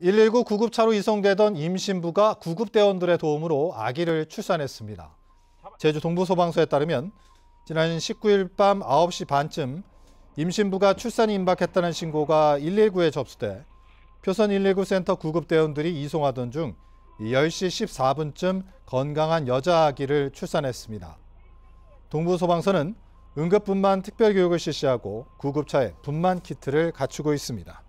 119 구급차로 이송되던 임신부가 구급대원들의 도움으로 아기를 출산했습니다. 제주 동부소방서에 따르면 지난 19일 밤 9시 반쯤 임신부가 출산이 임박했다는 신고가 119에 접수돼 표선 119 센터 구급대원들이 이송하던 중 10시 14분쯤 건강한 여자 아기를 출산했습니다. 동부소방서는 응급분만 특별교육을 실시하고 구급차에 분만 키트를 갖추고 있습니다.